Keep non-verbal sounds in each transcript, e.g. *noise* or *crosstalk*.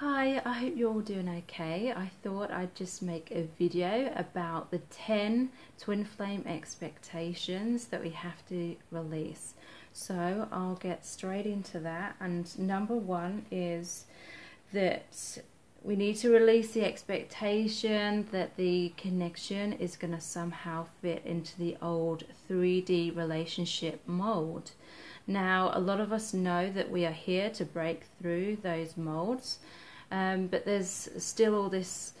Hi, I hope you're all doing okay. I thought I'd just make a video about the 10 twin flame expectations that we have to release. So I'll get straight into that. And number one is that we need to release the expectation that the connection is going to somehow fit into the old 3D relationship mold. Now, a lot of us know that we are here to break through those molds um, but there's still all this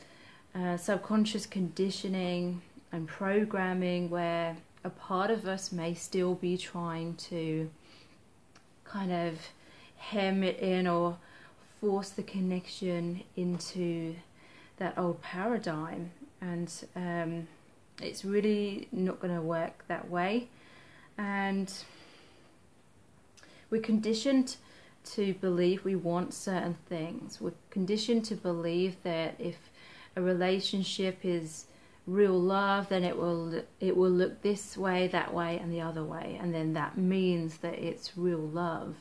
uh, subconscious conditioning and programming where a part of us may still be trying to kind of hem it in or force the connection into that old paradigm. And um, it's really not going to work that way. And we're conditioned to believe we want certain things. We're conditioned to believe that if a relationship is real love, then it will it will look this way, that way, and the other way, and then that means that it's real love.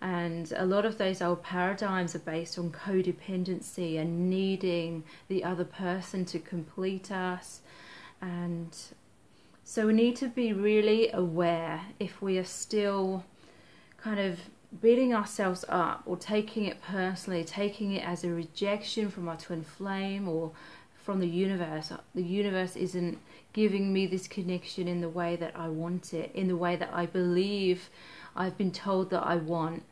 And a lot of those old paradigms are based on codependency and needing the other person to complete us. And so we need to be really aware if we are still kind of beating ourselves up or taking it personally, taking it as a rejection from our twin flame or from the universe. The universe isn't giving me this connection in the way that I want it, in the way that I believe I've been told that I want.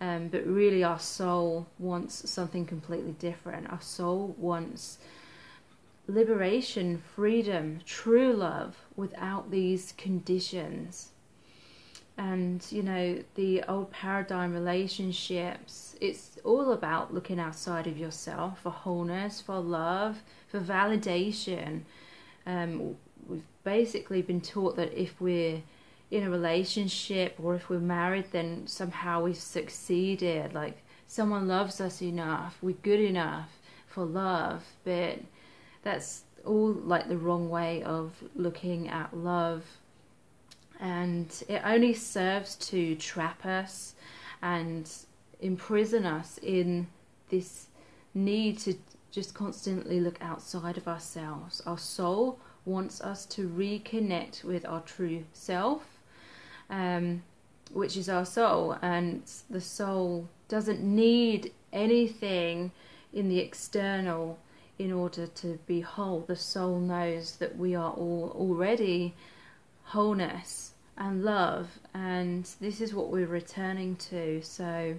Um, but really, our soul wants something completely different. Our soul wants liberation, freedom, true love without these conditions and you know the old paradigm relationships it's all about looking outside of yourself for wholeness for love for validation. Um, we've basically been taught that if we're in a relationship or if we're married then somehow we've succeeded. Like someone loves us enough we're good enough for love but that's all like the wrong way of looking at love and it only serves to trap us and imprison us in this need to just constantly look outside of ourselves. Our soul wants us to reconnect with our true self, um, which is our soul, and the soul doesn't need anything in the external in order to be whole. The soul knows that we are all already wholeness and love, and this is what we're returning to. So,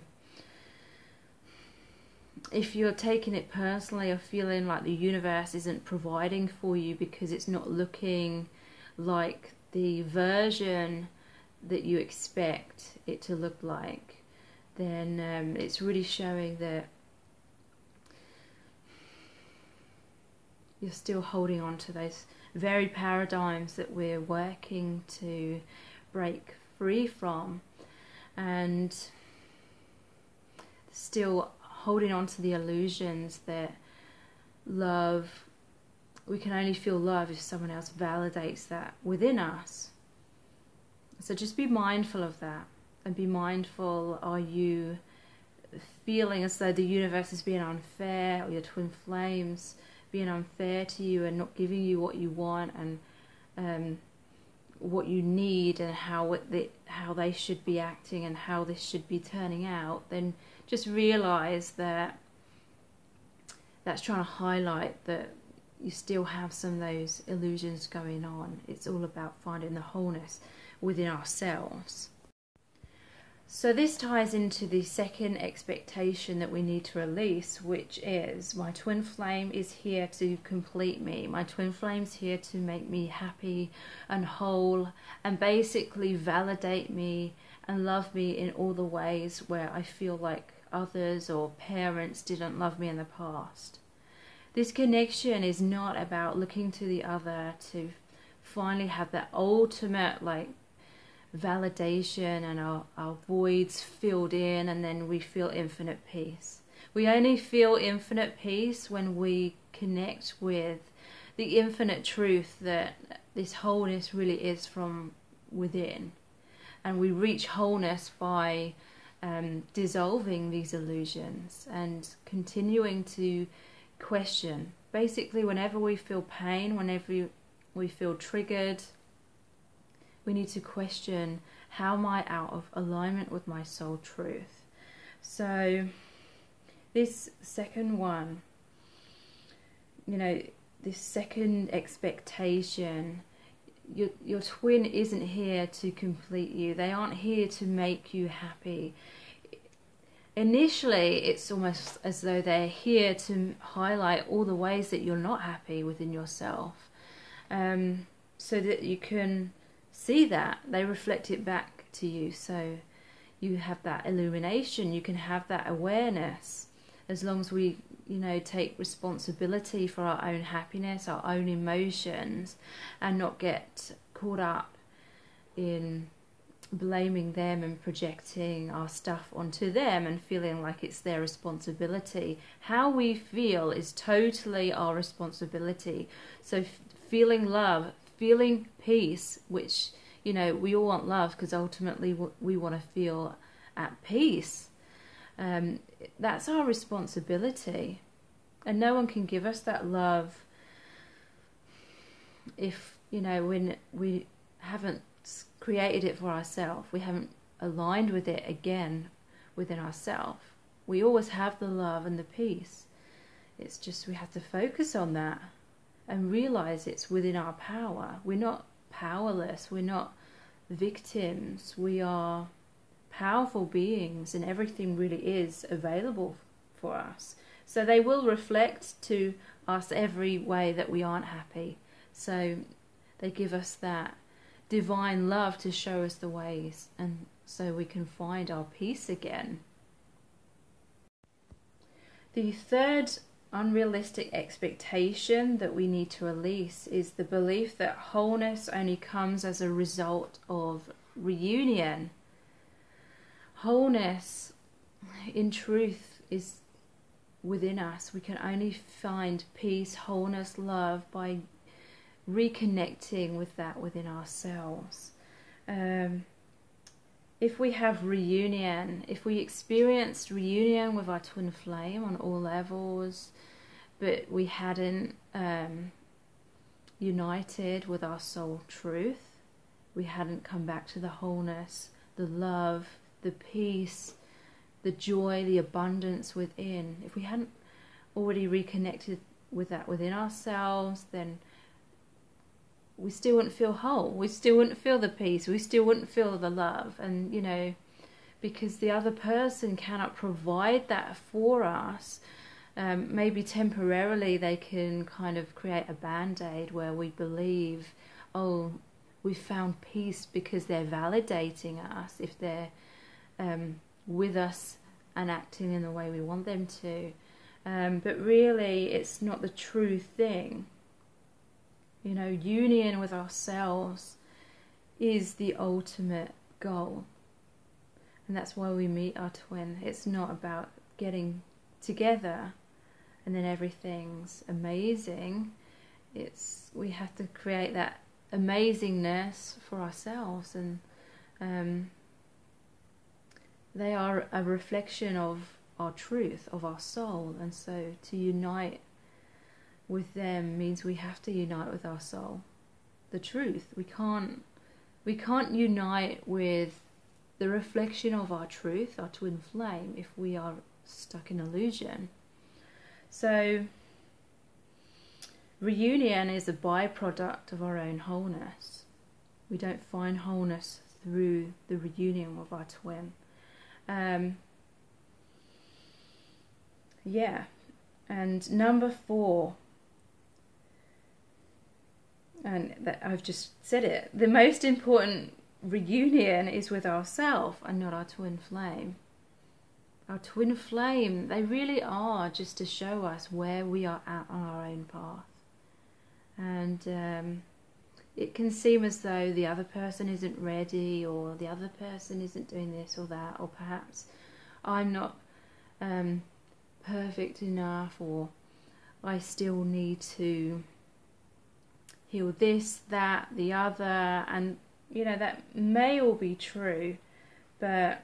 if you're taking it personally or feeling like the universe isn't providing for you because it's not looking like the version that you expect it to look like, then um, it's really showing that you're still holding on to those very paradigms that we're working to break free from and still holding on to the illusions that love we can only feel love if someone else validates that within us. So just be mindful of that and be mindful are you feeling as though the universe is being unfair or your twin flames being unfair to you and not giving you what you want and um, what you need and how it, the, how they should be acting and how this should be turning out, then just realize that that's trying to highlight that you still have some of those illusions going on. It's all about finding the wholeness within ourselves. So this ties into the second expectation that we need to release, which is my twin flame is here to complete me. My twin flame's here to make me happy and whole and basically validate me and love me in all the ways where I feel like others or parents didn't love me in the past. This connection is not about looking to the other to finally have that ultimate like validation and our, our voids filled in, and then we feel infinite peace. We only feel infinite peace when we connect with the infinite truth that this wholeness really is from within. And we reach wholeness by um, dissolving these illusions and continuing to question. Basically, whenever we feel pain, whenever we feel triggered, we need to question how am I out of alignment with my soul truth? So, this second one, you know, this second expectation, your, your twin isn't here to complete you, they aren't here to make you happy. Initially, it's almost as though they're here to highlight all the ways that you're not happy within yourself um, so that you can see that. They reflect it back to you. So you have that illumination, you can have that awareness as long as we you know take responsibility for our own happiness our own emotions and not get caught up in blaming them and projecting our stuff onto them and feeling like it's their responsibility how we feel is totally our responsibility so feeling love feeling peace which you know we all want love because ultimately we want to feel at peace um, that's our responsibility. And no one can give us that love if, you know, when we haven't created it for ourselves, we haven't aligned with it again within ourselves. We always have the love and the peace. It's just we have to focus on that and realize it's within our power. We're not powerless, we're not victims, we are powerful beings and everything really is available for us. So they will reflect to us every way that we aren't happy. So they give us that divine love to show us the ways and so we can find our peace again. The third unrealistic expectation that we need to release is the belief that wholeness only comes as a result of reunion wholeness in truth is within us. We can only find peace, wholeness, love by reconnecting with that within ourselves. Um, if we have reunion, if we experienced reunion with our twin flame on all levels, but we hadn't um, united with our soul truth, we hadn't come back to the wholeness, the love, the peace, the joy, the abundance within, if we hadn't already reconnected with that within ourselves, then we still wouldn't feel whole. We still wouldn't feel the peace. We still wouldn't feel the love. And, you know, because the other person cannot provide that for us, um, maybe temporarily they can kind of create a band aid where we believe, oh, we found peace because they're validating us if they're um, with us and acting in the way we want them to. Um, but really, it's not the true thing. You know, union with ourselves is the ultimate goal. And that's why we meet our twin. It's not about getting together and then everything's amazing. It's we have to create that amazingness for ourselves and um, they are a reflection of our truth, of our soul, and so to unite with them means we have to unite with our soul, the truth. We can't we can't unite with the reflection of our truth, our twin flame, if we are stuck in illusion. So reunion is a byproduct of our own wholeness. We don't find wholeness through the reunion of our twin. Um, yeah, and number four, and that I've just said it, the most important reunion is with ourself and not our twin flame. Our twin flame, they really are just to show us where we are at on our own path. And um, it can seem as though the other person isn't ready or the other person isn't doing this or that or perhaps I'm not um, perfect enough or I still need to heal this, that, the other, and you know, that may all be true, but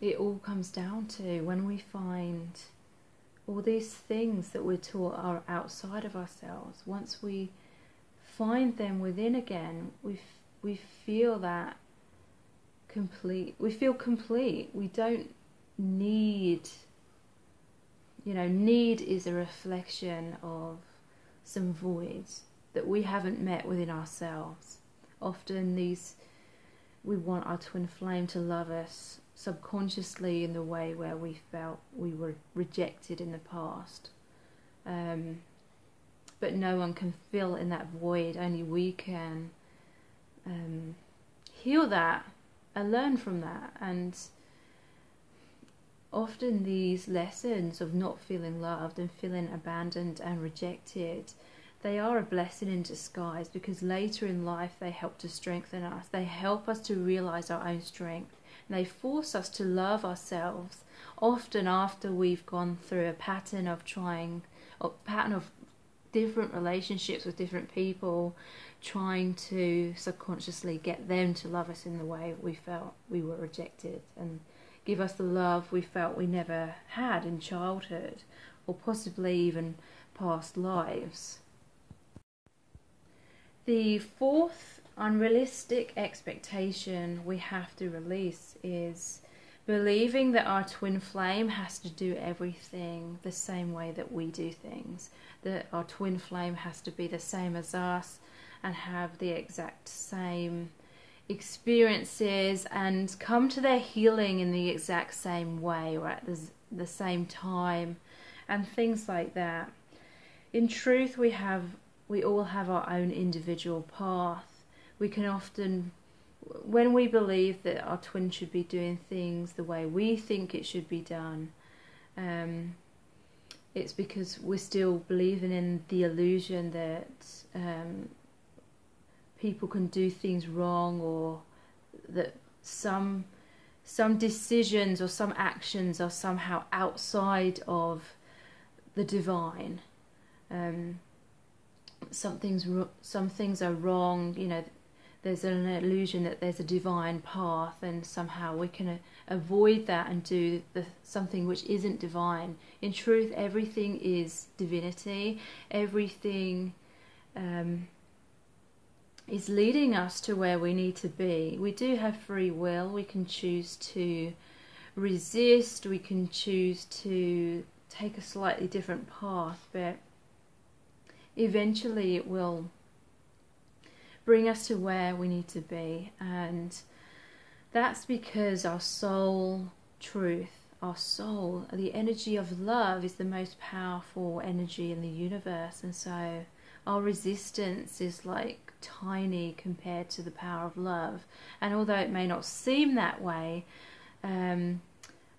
it all comes down to when we find all these things that we're taught are outside of ourselves. Once we find them within again, we f- we feel that complete. We feel complete. We don't need you know, need is a reflection of some voids that we haven't met within ourselves. Often these we want our twin flame to love us subconsciously in the way where we felt we were rejected in the past. Um, but no one can fill in that void, only we can um, heal that and learn from that. And often these lessons of not feeling loved and feeling abandoned and rejected they are a blessing in disguise because later in life they help to strengthen us. They help us to realize our own strength. They force us to love ourselves often after we've gone through a pattern of trying, a pattern of different relationships with different people, trying to subconsciously get them to love us in the way we felt we were rejected and give us the love we felt we never had in childhood or possibly even past lives. The fourth unrealistic expectation we have to release is believing that our twin flame has to do everything the same way that we do things, that our twin flame has to be the same as us and have the exact same experiences and come to their healing in the exact same way or at the, the same time and things like that. In truth, we have we all have our own individual path. We can often, when we believe that our twin should be doing things the way we think it should be done, um, it's because we're still believing in the illusion that um, people can do things wrong or that some some decisions or some actions are somehow outside of the divine. Um, something's some things are wrong. You know, there's an illusion that there's a divine path, and somehow we can avoid that and do the something which isn't divine. In truth, everything is divinity. Everything. Um, is leading us to where we need to be. We do have free will. We can choose to resist. We can choose to take a slightly different path, but eventually it will bring us to where we need to be. And that's because our soul truth, our soul, the energy of love is the most powerful energy in the universe. And so our resistance is like tiny compared to the power of love. And although it may not seem that way, um,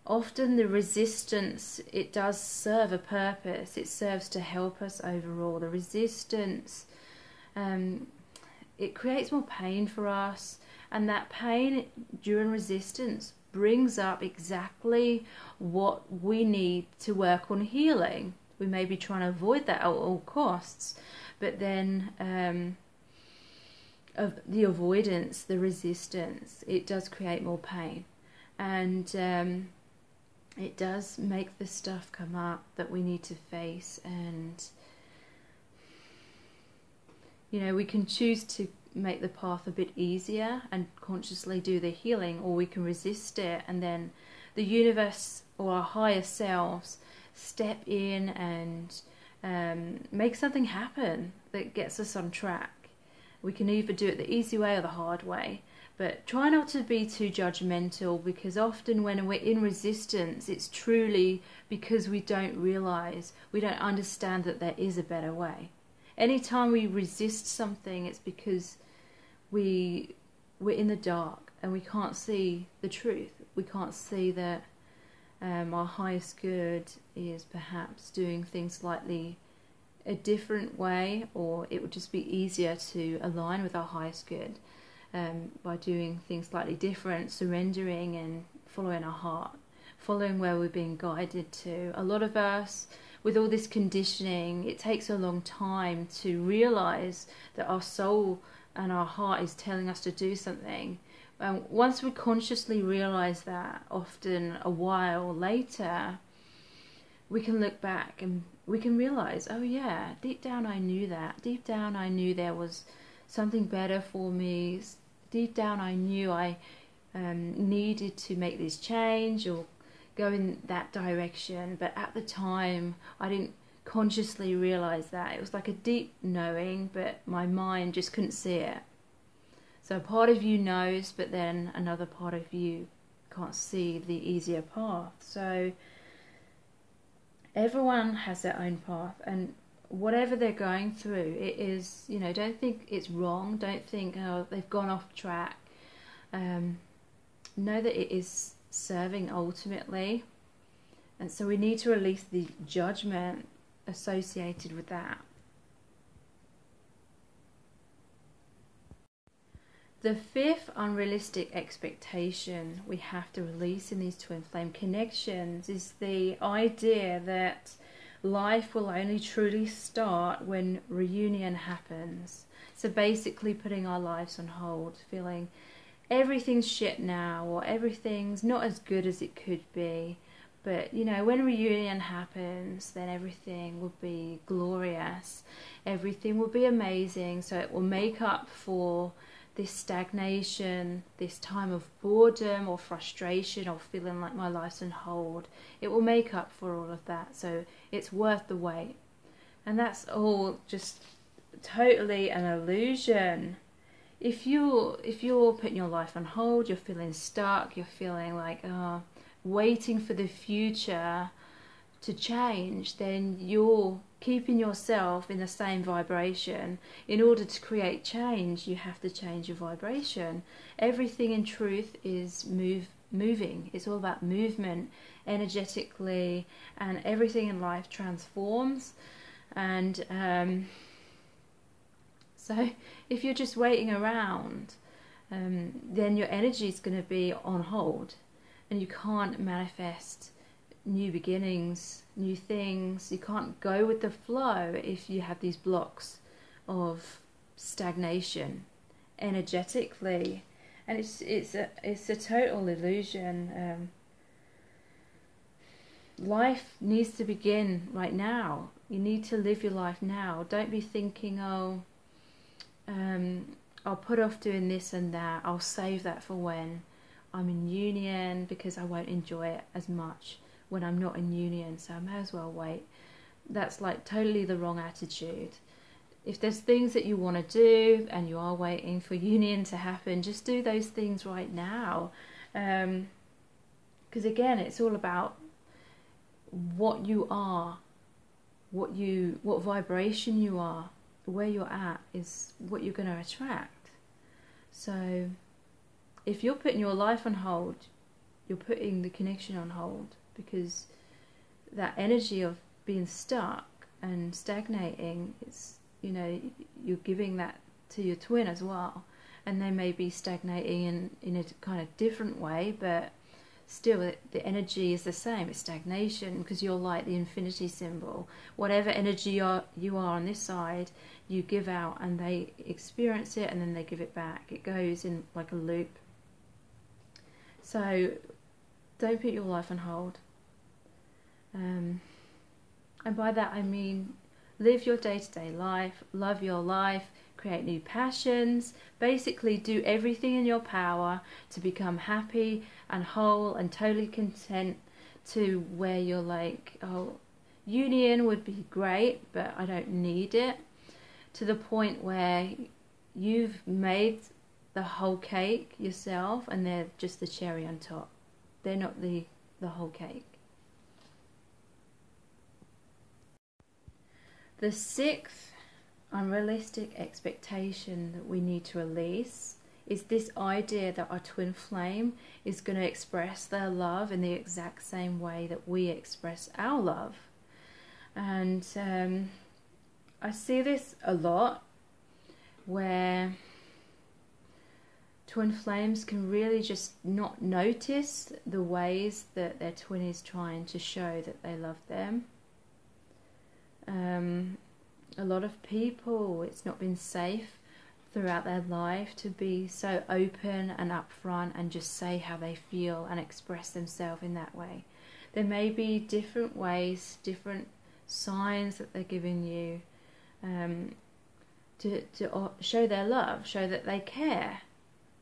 often the resistance it does serve a purpose. It serves to help us overall. The resistance um, it creates more pain for us. And that pain during resistance brings up exactly what we need to work on healing. We may be trying to avoid that at all costs but then um, of the avoidance the resistance it does create more pain. And um, it does make the stuff come up that we need to face and you know we can choose to make the path a bit easier and consciously do the healing or we can resist it and then the universe or our higher selves step in and um, make something happen that gets us on track we can either do it the easy way or the hard way but try not to be too judgmental because often when we're in resistance, it's truly because we don't realize, we don't understand that there is a better way. Anytime we resist something, it's because we we're in the dark and we can't see the truth. We can't see that um, our highest good is perhaps doing things slightly a different way, or it would just be easier to align with our highest good um, by doing things slightly different, surrendering and following our heart, following where we're being guided to. A lot of us, with all this conditioning, it takes a long time to realize that our soul and our heart is telling us to do something. Once we consciously realize that, often a while later, we can look back and we can realize, oh yeah, deep down I knew that. Deep down I knew there was something better for me. Deep down I knew I um, needed to make this change or go in that direction. But at the time, I didn't consciously realize that. It was like a deep knowing, but my mind just couldn't see it. So part of you knows, but then another part of you can't see the easier path. So everyone has their own path, and whatever they're going through, it is, you know, don't think it's wrong. Don't think, oh, they've gone off track. Um, know that it is serving ultimately. And so we need to release the judgment associated with that. The fifth unrealistic expectation we have to release in these twin flame connections is the idea that life will only truly start when reunion happens. So basically, putting our lives on hold, feeling everything's shit now or everything's not as good as it could be. But you know, when reunion happens, then everything will be glorious. Everything will be amazing. So it will make up for this stagnation, this time of boredom or frustration or feeling like my life's on hold. It will make up for all of that. So it's worth the wait. And that's all just totally an illusion if you're if you're putting your life on hold, you're feeling stuck, you're feeling like oh, waiting for the future to change, then you're keeping yourself in the same vibration. In order to create change, you have to change your vibration. Everything in truth is move moving. It's all about movement energetically, and everything in life transforms. And um, so *laughs* if you're just waiting around, um, then your energy is going to be on hold and you can't manifest new beginnings, new things. You can't go with the flow if you have these blocks of stagnation energetically. And it's it's a it's a total illusion. Um, life needs to begin right now. You need to live your life now. Don't be thinking, oh, um, I'll put off doing this and that. I'll save that for when I'm in union because I won't enjoy it as much when I'm not in union, so I may as well wait. That's like totally the wrong attitude. If there's things that you want to do and you are waiting for *laughs* union to happen, just do those things right now. Because um, again, it's all about what you are, what you, what vibration you are where you're at is what you're going to attract. So if you're putting your life on hold, you're putting the connection on hold because that energy of being stuck and stagnating is you know you're giving that to your twin as well. And they may be stagnating in in a kind of different way but still the energy is the same. It's stagnation because you're like the infinity symbol. Whatever energy you're, you are on this side you give out and they experience it and then they give it back. It goes in like a loop. So don't put your life on hold um, and by that i mean live your day-to-day life love your life create new passions, basically do everything in your power to become happy and whole and totally content to where you're like, oh, union would be great, but I don't need it, to the point where you've made the whole cake yourself and they're just the cherry on top. They're not the, the whole cake. The sixth unrealistic expectation that we need to release is this idea that our twin flame is going to express their love in the exact same way that we express our love. And um, I see this a lot where twin flames can really just not notice the ways that their twin is trying to show that they love them. Um, a lot of people, it's not been safe throughout their life to be so open and upfront and just say how they feel and express themselves in that way. There may be different ways, different signs that they're giving you um, to, to show their love, show that they care.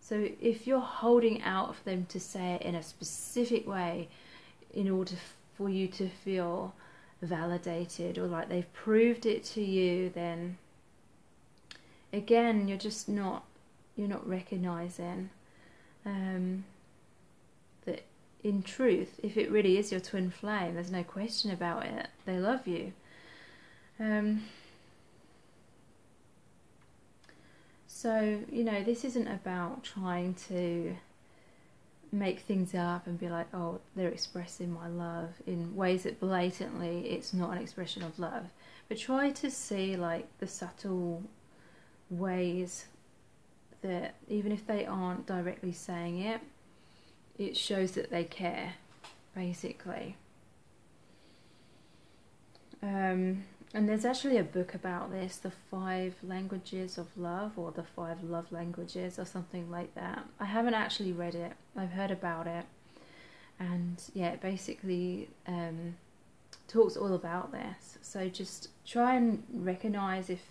So if you're holding out for them to say it in a specific way in order for you to feel validated or like they've proved it to you, then again you're just not you're not recognizing um, that in truth, if it really is your twin flame, there's no question about it. They love you. Um, so you know, this isn't about trying to make things up and be like, oh, they're expressing my love in ways that blatantly it's not an expression of love. But try to see like the subtle ways that even if they aren't directly saying it, it shows that they care, basically. Um, and there's actually a book about this, The Five Languages of Love, or The Five Love Languages, or something like that. I haven't actually read it, I've heard about it. And yeah, it basically um, talks all about this. So just try and recognize if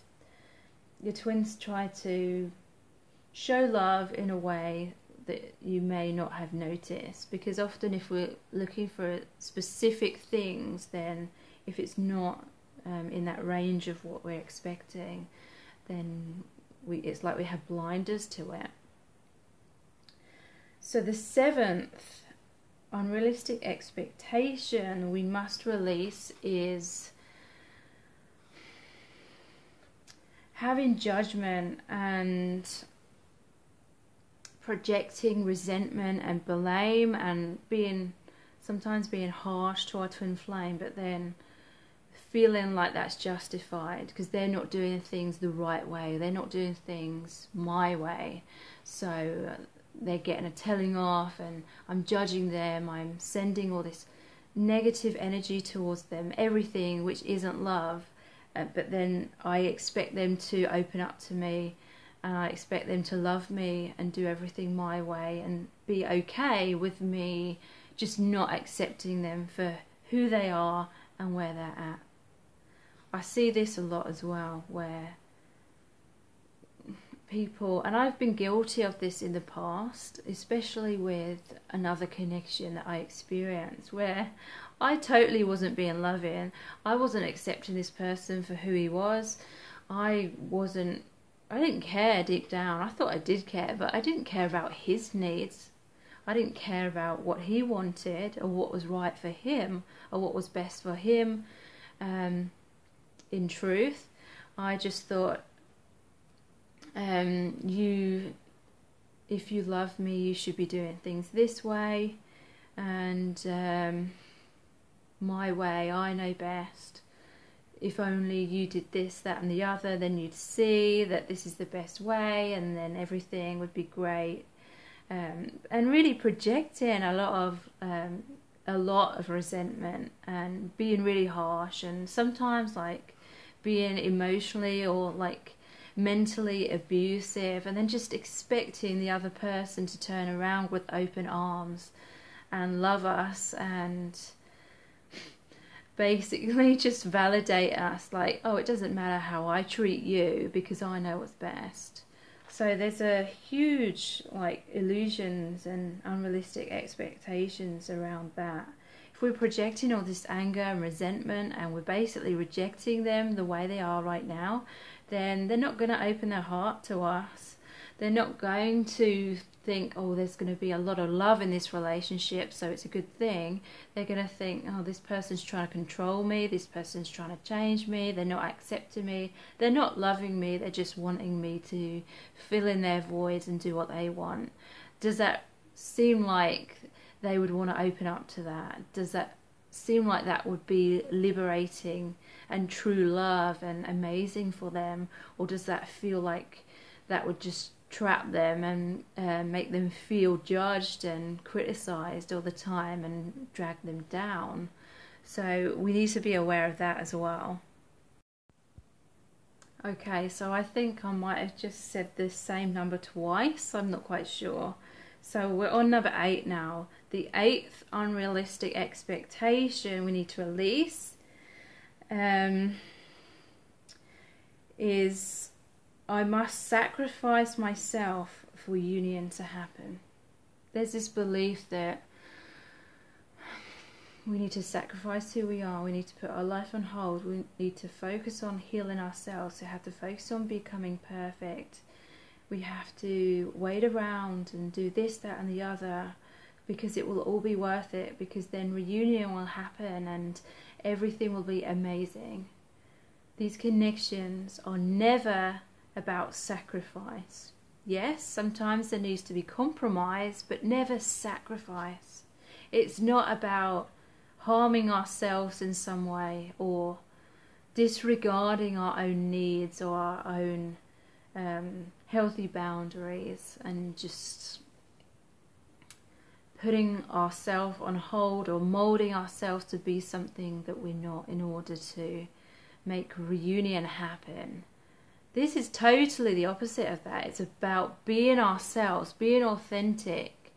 your twins try to show love in a way that you may not have noticed because often if we're looking for specific things then if it's not um, in that range of what we're expecting then we it's like we have blinders to it. So the seventh unrealistic expectation we must release is having judgment and projecting resentment and blame and being sometimes being harsh to our twin flame, but then feeling like that's justified because they're not doing things the right way, they're not doing things my way. So they're getting a telling off, and I'm judging them, I'm sending all this negative energy towards them, everything which isn't love uh, but then I expect them to open up to me and I expect them to love me and do everything my way and be okay with me just not accepting them for who they are and where they're at. I see this a lot as well where people, and I've been guilty of this in the past, especially with another connection that I experienced where I totally wasn't being loving. I wasn't accepting this person for who he was. I wasn't, I didn't care deep down. I thought I did care, but I didn't care about his needs. I didn't care about what he wanted or what was right for him or what was best for him. Um, in truth, I just thought, um, you, if you love me, you should be doing things this way, and um, my way, I know best. If only you did this, that, and the other, then you'd see that this is the best way, and then everything would be great. Um, and really projecting a lot of um, a lot of resentment and being really harsh, and sometimes like being emotionally or like mentally abusive, and then just expecting the other person to turn around with open arms and love us and basically *laughs* just validate us like, oh, it doesn't matter how I treat you because I know what's best. So there's a huge like illusions and unrealistic expectations around that. If we're projecting all this anger and resentment and we're basically rejecting them the way they are right now, then they're not going to open their heart to us. They're not going to think, oh, there's going to be a lot of love in this relationship, so it's a good thing. They're going to think, oh, this person's trying to control me, this person's trying to change me, they're not accepting me, they're not loving me, they're just wanting me to fill in their voids and do what they want. Does that seem like they would want to open up to that? Does that seem like that would be liberating and true love and amazing for them? Or does that feel like that would just trap them and uh, make them feel judged and criticized all the time and drag them down. So we need to be aware of that as well. Okay, so I think I might have just said the same number twice. I'm not quite sure. So we're on number eight now. The eighth unrealistic expectation we need to release um, is I must sacrifice myself for union to happen. There's this belief that we need to sacrifice who we are. We need to put our life on hold. We need to focus on healing ourselves. We have to focus on becoming perfect. We have to wait around and do this, that, and the other because it will all be worth it. Because then reunion will happen and everything will be amazing. These connections are never about sacrifice. Yes, sometimes there needs to be compromise, but never sacrifice. It's not about harming ourselves in some way or disregarding our own needs or our own um, healthy boundaries and just putting ourselves on hold or molding ourselves to be something that we're not in order to make reunion happen. This is totally the opposite of that. It's about being ourselves, being authentic,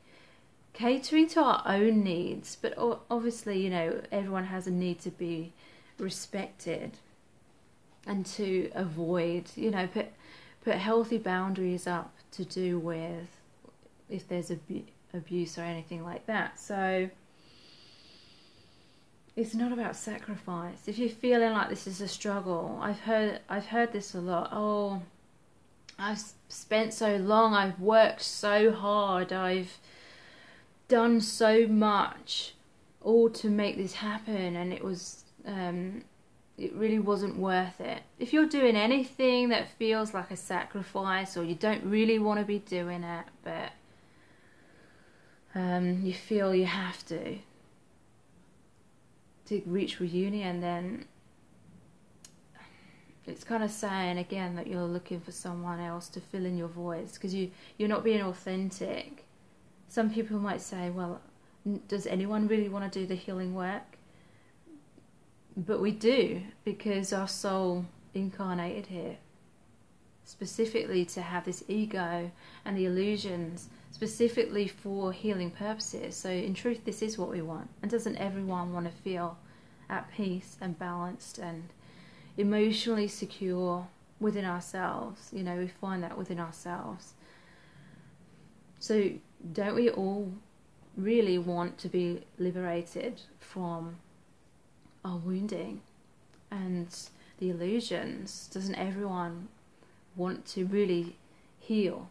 catering to our own needs, but obviously, you know, everyone has a need to be respected and to avoid, you know, put put healthy boundaries up to do with if there's abuse or anything like that. So it's not about sacrifice. If you're feeling like this is a struggle, I've heard I've heard this a lot. Oh, I've spent so long, I've worked so hard, I've done so much all to make this happen and it was um, it really wasn't worth it. If you're doing anything that feels like a sacrifice or you don't really want to be doing it but um, you feel you have to to reach reunion and then it's kind of saying again that you're looking for someone else to fill in your voice because you you're not being authentic some people might say, well, does anyone really want to do the healing work? But we do because our soul incarnated here specifically to have this ego and the illusions specifically for healing purposes. So, in truth, this is what we want. And doesn't everyone want to feel at peace and balanced and emotionally secure within ourselves? You know, we find that within ourselves. So, don't we all really want to be liberated from our wounding and the illusions? Doesn't everyone want to really heal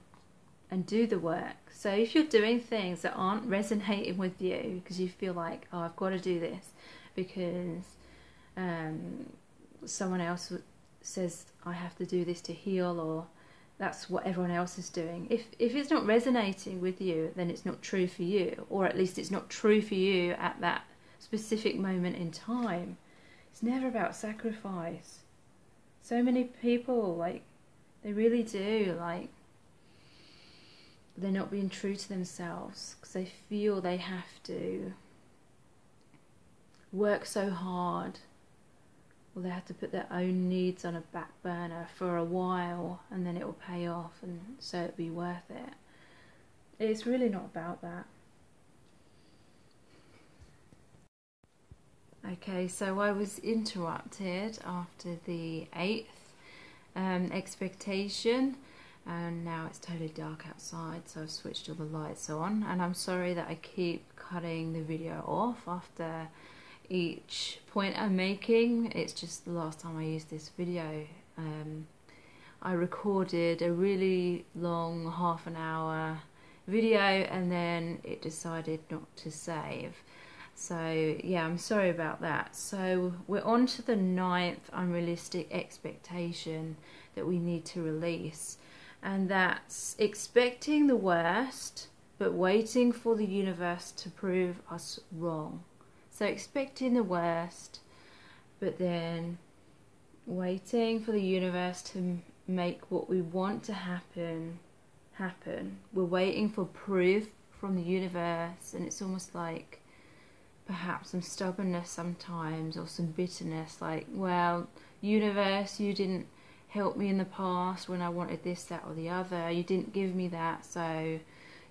and do the work? So if you're doing things that aren't resonating with you because you feel like, oh, I've got to do this because um, someone else says I have to do this to heal or that's what everyone else is doing. If if it's not resonating with you, then it's not true for you, or at least it's not true for you at that specific moment in time. It's never about sacrifice. So many people like they really do like they're not being true to themselves because they feel they have to work so hard or they have to put their own needs on a back burner for a while and then it will pay off and so it'll be worth it. It's really not about that. Okay, so I was interrupted after the eighth um, expectation, and now it's totally dark outside, so I've switched all the lights on. And I'm sorry that I keep cutting the video off after each point I'm making. It's just the last time I used this video. Um, I recorded a really long half an hour video and then it decided not to save. So yeah, I'm sorry about that. So we're on to the ninth unrealistic expectation that we need to release. And that's expecting the worst, but waiting for the universe to prove us wrong. So expecting the worst, but then waiting for the universe to make what we want to happen happen. We're waiting for proof from the universe, and it's almost like perhaps some stubbornness sometimes or some bitterness like, well, universe, you didn't help me in the past when I wanted this, that, or the other. You didn't give me that, so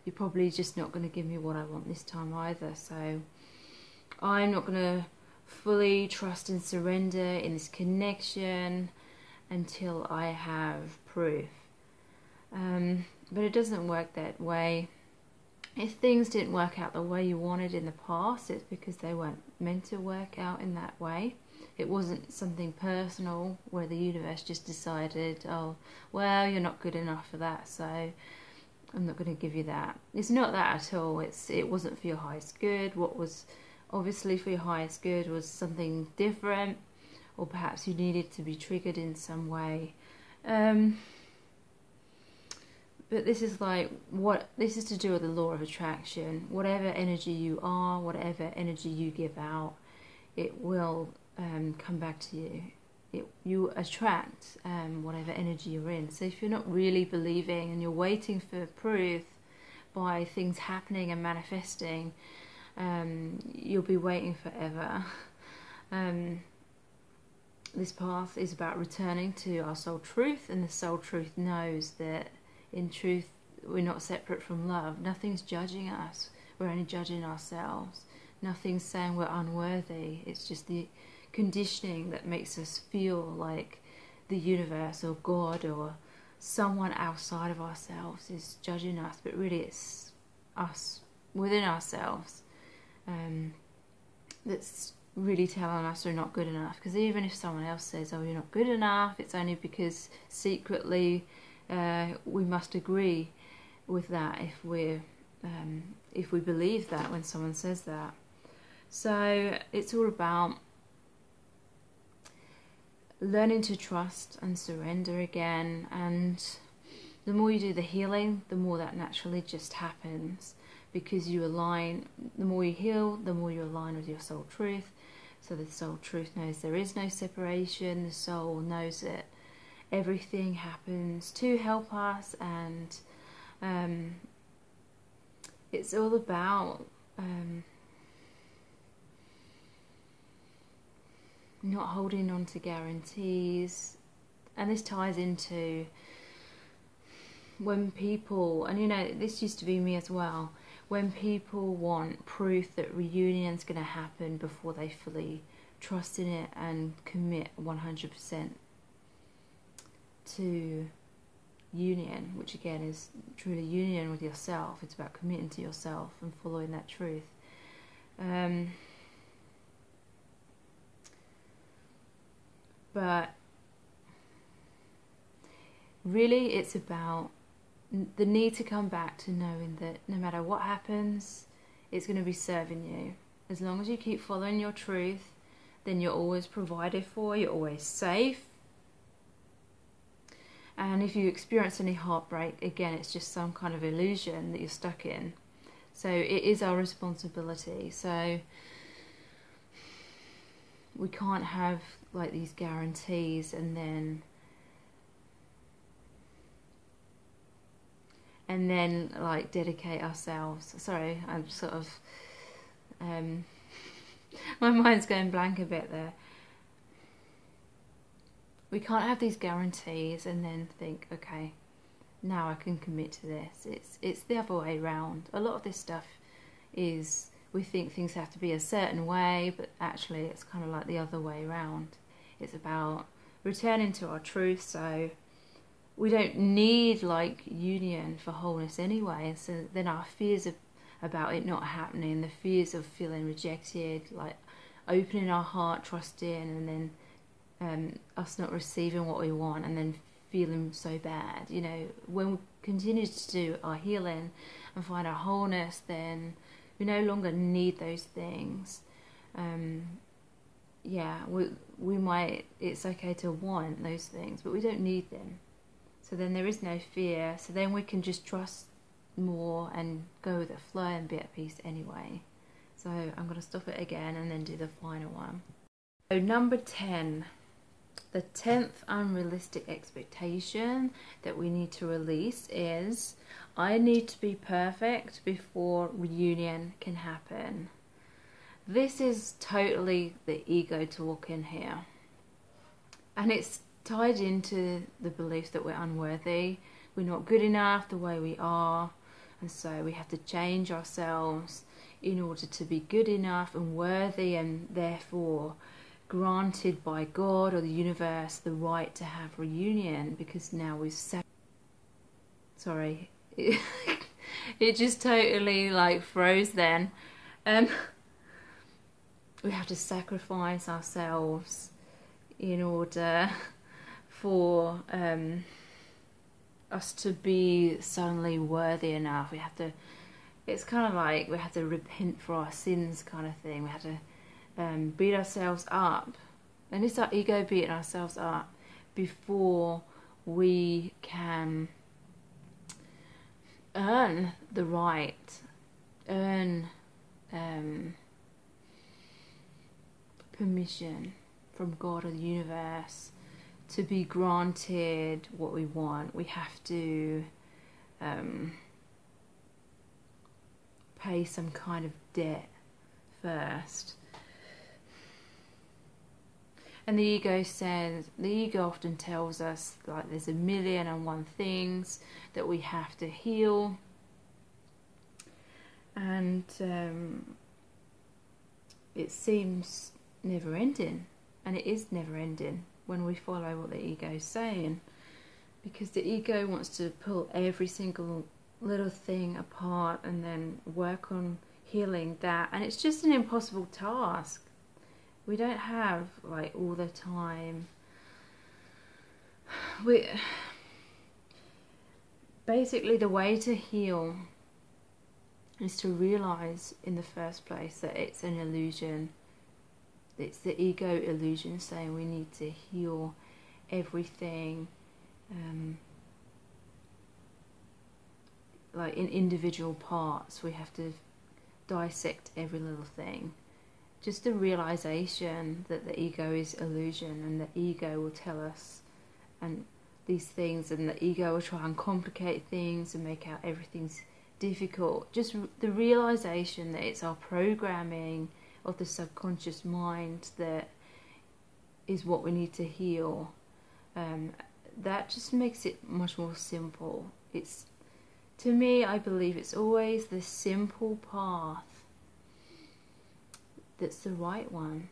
you're probably just not going to give me what I want this time either. So I'm not going to fully trust and surrender in this connection until I have proof. Um, but it doesn't work that way. If things didn't work out the way you wanted in the past, it's because they weren't meant to work out in that way it wasn't something personal where the universe just decided, oh, well, you're not good enough for that, so I'm not going to give you that. It's not that at all. It's it wasn't for your highest good. What was obviously for your highest good was something different, or perhaps you needed to be triggered in some way. Um, but this is like what this is to do with the law of attraction. Whatever energy you are, whatever energy you give out, it will um, come back to you. It, you attract um, whatever energy you're in. So if you're not really believing and you're waiting for proof by things happening and manifesting, um, you'll be waiting forever. *laughs* Um, this path is about returning to our soul truth, and the soul truth knows that in truth we're not separate from love. Nothing's judging us, we're only judging ourselves. Nothing's saying we're unworthy. It's just the conditioning that makes us feel like the universe or God or someone outside of ourselves is judging us, but really it's us within ourselves um, that's really telling us we're not good enough. Because even if someone else says, "Oh, you're not good enough," it's only because secretly uh, we must agree with that if we're um, if we believe that when someone says that. So it's all about learning to trust and surrender again. And the more you do the healing, the more that naturally just happens because you align, the more you heal, the more you align with your soul truth. So the soul truth knows there is no separation, the soul knows that everything happens to help us, and um, it's all about. Um, not holding on to guarantees. And this ties into when people, and you know, this used to be me as well, when people want proof that reunion's going to happen before they fully trust in it and commit 100% to union, which again is truly union with yourself. It's about committing to yourself and following that truth. Um, but really it's about the need to come back to knowing that no matter what happens, it's going to be serving you. As long as you keep following your truth, then you're always provided for, you're always safe. And if you experience any heartbreak, again, it's just some kind of illusion that you're stuck in. So it is our responsibility. So we can't have like these guarantees and then and then like dedicate ourselves sorry i'm sort of um *laughs* my mind's going blank a bit there we can't have these guarantees and then think okay now i can commit to this it's it's the other way around a lot of this stuff is we think things have to be a certain way, but actually it's kind of like the other way around. It's about returning to our truth, so we don't need like union for wholeness anyway. So then our fears of, about it not happening, the fears of feeling rejected, like opening our heart, trusting, and then um, us not receiving what we want, and then feeling so bad. You know, when we continue to do our healing and find our wholeness, then we no longer need those things. Um, yeah, we we might. It's okay to want those things, but we don't need them. So then there is no fear. So then we can just trust more and go with the flow and be at peace anyway. So I'm going to stop it again and then do the final one. So number 10, the 10th unrealistic expectation that we need to release is I need to be perfect before reunion can happen. This is totally the ego talking here. And it's tied into the belief that we're unworthy, we're not good enough the way we are, and so we have to change ourselves in order to be good enough and worthy, and therefore granted by God or the universe the right to have reunion because now we've sac- sorry. *laughs* It just totally like froze then. Um *laughs* we have to sacrifice ourselves in order for um us to be suddenly worthy enough. We have to it's kind of like we have to repent for our sins kind of thing. We have to um, beat ourselves up, and it's our ego beating ourselves up before we can earn the right, earn um, permission from God or the universe to be granted what we want. We have to um, pay some kind of debt first. And the ego says, the ego often tells us like there's a million and one things that we have to heal. And um, it seems never ending. And it is never ending when we follow what the ego is saying. Because the ego wants to pull every single little thing apart and then work on healing that. And it's just an impossible task we don't have like all the time. We basically the way to heal is to realize in the first place that it's an illusion. It's the ego illusion saying we need to heal everything um, like in individual parts. We have to dissect every little thing just the realization that the ego is illusion and the ego will tell us and these things and the ego will try and complicate things and make out everything's difficult. Just the realization that it's our programming of the subconscious mind that is what we need to heal um, that just makes it much more simple. It's to me i believe it's always the simple path that's the right one.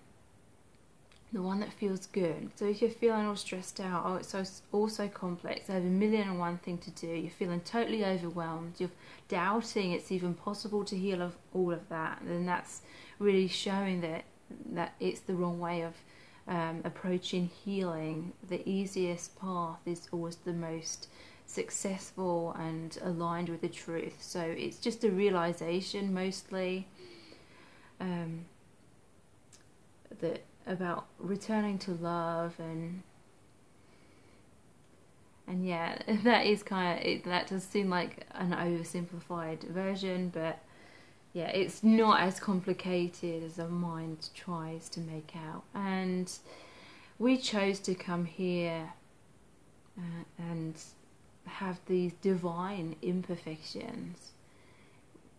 The one that feels good. So if you're feeling all stressed out, oh, it's so, all so complex, I have a million and one thing to do, you're feeling totally overwhelmed, you're doubting it's even possible to heal of all of that, then that's really showing that that it's the wrong way of um, approaching healing. The easiest path is always the most successful and aligned with the truth. So it's just a realization mostly. Um, that about returning to love and and yeah, *laughs* that is kind of it, that does seem like an oversimplified version, but yeah, it's not as complicated as our mind tries to make out. And we chose to come here uh, and have these divine imperfections.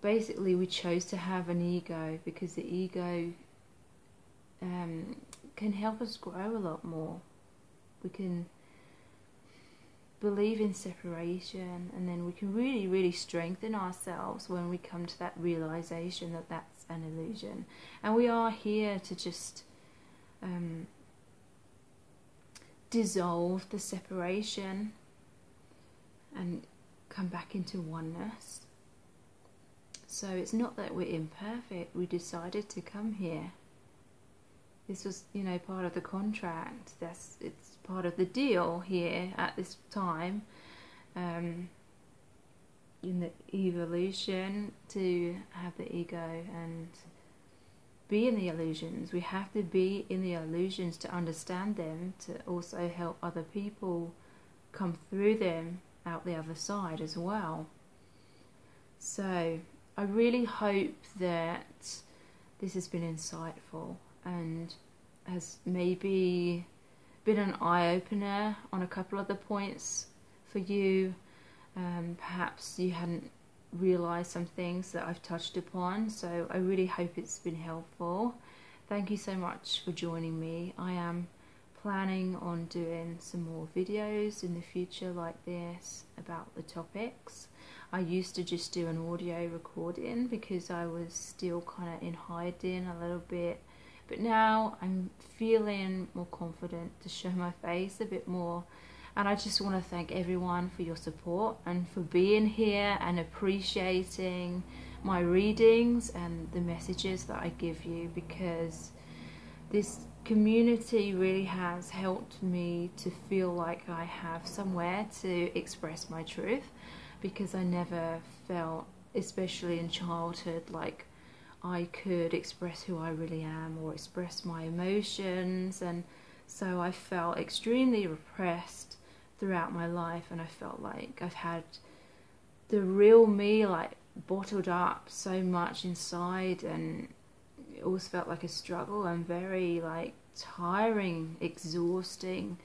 Basically, we chose to have an ego because the ego um, can help us grow a lot more. We can believe in separation and then we can really really strengthen ourselves when we come to that realization that that's an illusion. And we are here to just um, dissolve the separation and come back into oneness. So it's not that we're imperfect. We decided to come here this was, you know, part of the contract. That's it's part of the deal here at this time. Um, in the evolution to have the ego and be in the illusions. We have to be in the illusions to understand them, to also help other people come through them out the other side as well. So I really hope that this has been insightful and has maybe been an eye opener on a couple of the points for you. Um, perhaps you hadn't realised some things that I've touched upon, so I really hope it's been helpful. Thank you so much for joining me. I am planning on doing some more videos in the future like this about the topics. I used to just do an audio recording because I was still kind of in hiding a little bit, but now I'm feeling more confident to show my face a bit more. And I just want to thank everyone for your support and for being here and appreciating my readings and the messages that I give you because this community really has helped me to feel like I have somewhere to express my truth because I never felt, especially in childhood, like I could express who I really am or express my emotions and so I felt extremely repressed throughout my life and I felt like I've had the real me like bottled up so much inside and it always felt like a struggle and very like tiring, exhausting.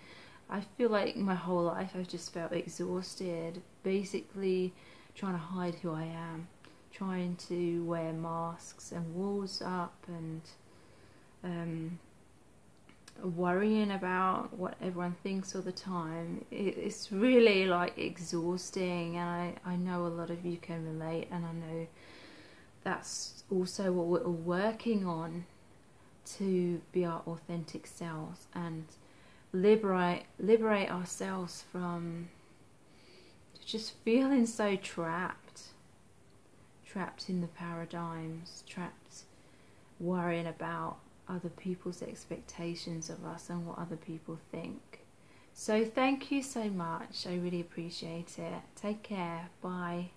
I feel like my whole life I've just felt exhausted, basically trying to hide who I am, trying to wear masks and walls up and um, worrying about what everyone thinks all the time. It, it's really like exhausting, and I, I know a lot of you can relate, and I know that's also what we're all working on to be our authentic selves and liberate liberate ourselves from just feeling so trapped trapped in the paradigms trapped worrying about other people's expectations of us and what other people think. So thank you so much. I really appreciate it. Take care. Bye